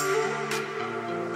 Música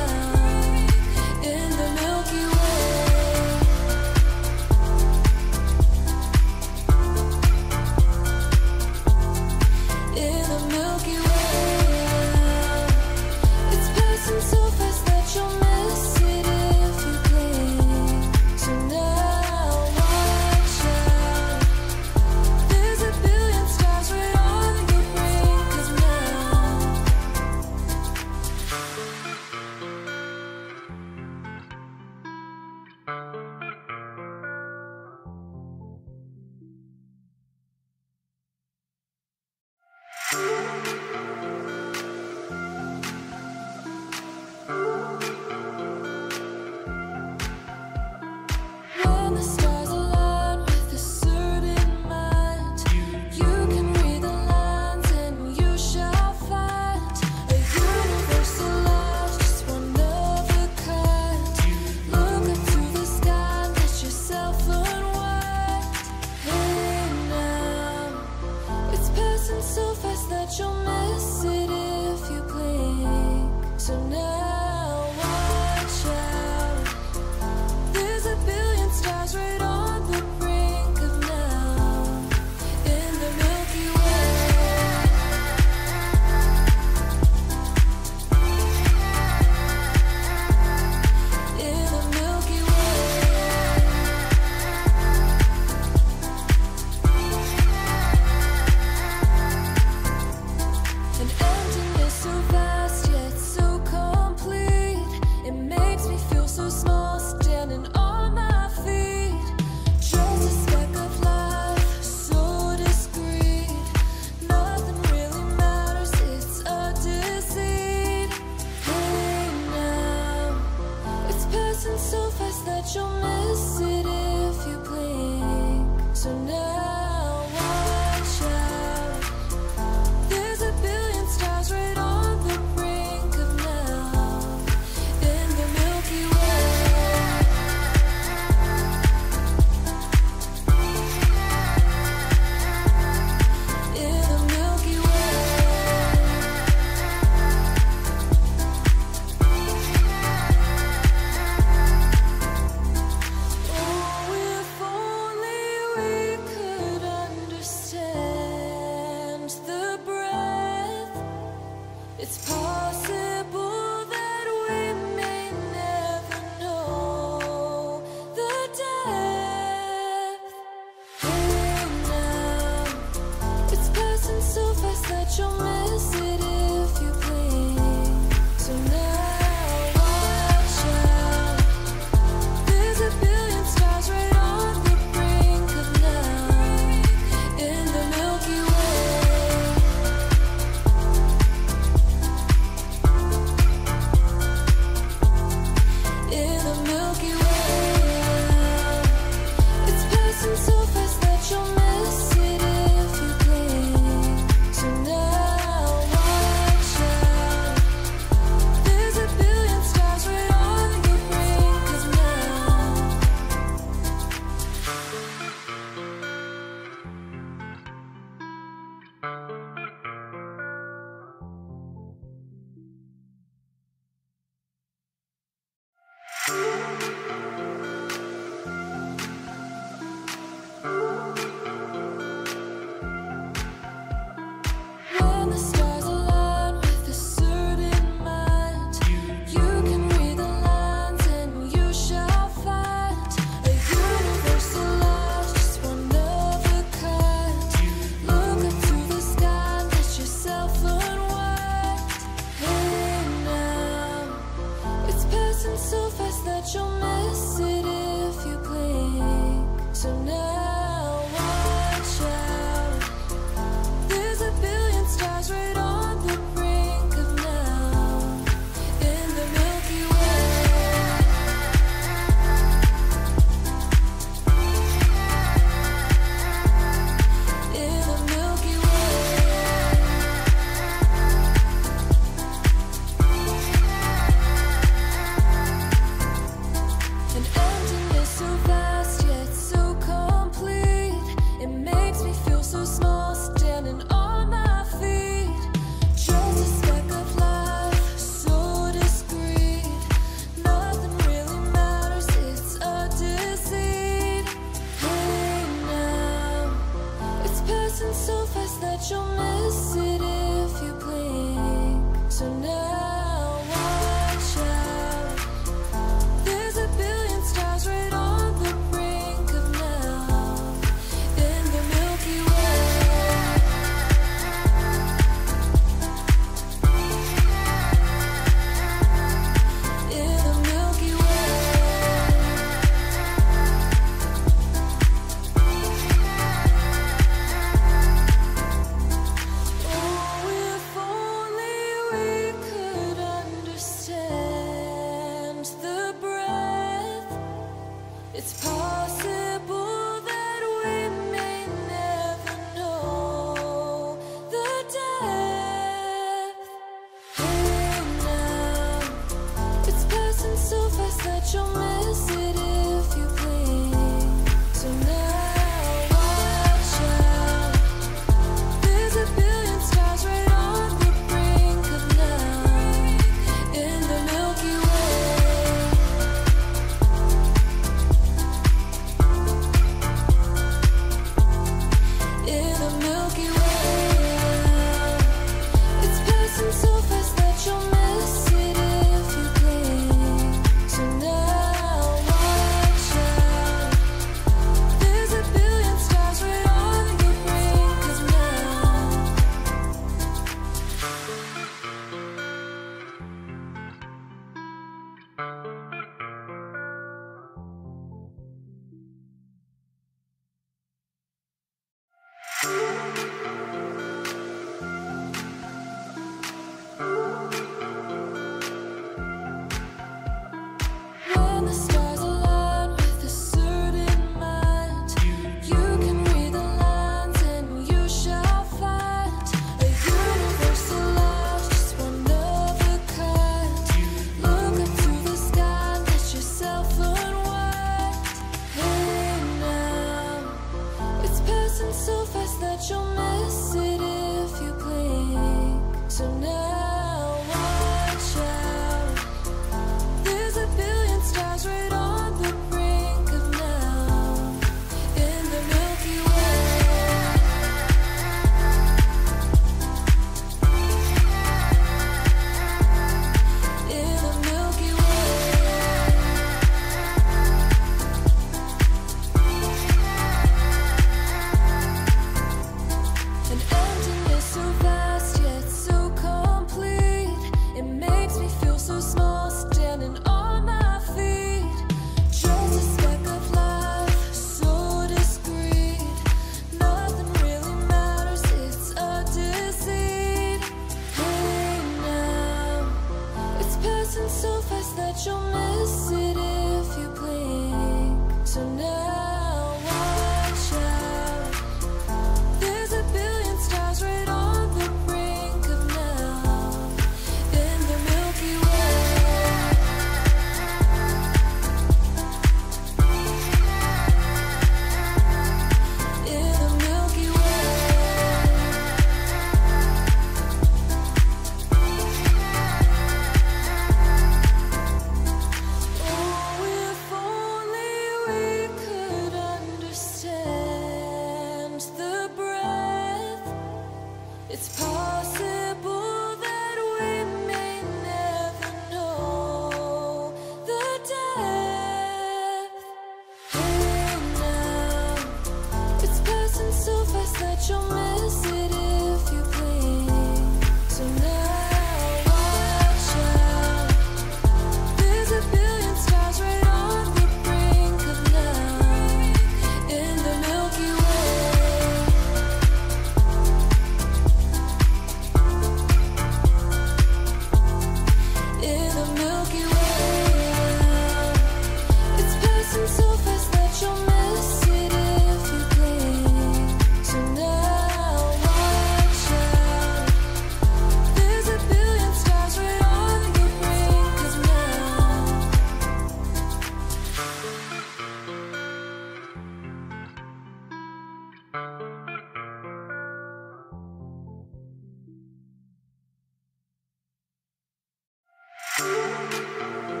Música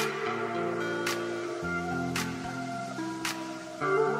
Thank you.